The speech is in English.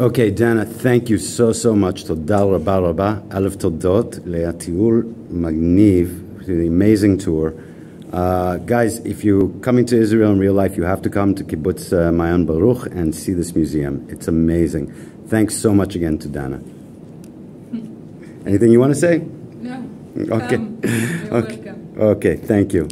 Okay, Dana, thank you so so much. תודה רבה רבה. אלף תודות לטיול מגניב, the amazing tour. Uh, guys, if you're coming to Israel in real life, you have to come to Kibbutz uh, Ma'ayan Baruch and see this museum. It's amazing. Thanks so much again to Dana. Anything you want to say? No. Okay. Um, okay. welcome. Okay, thank you.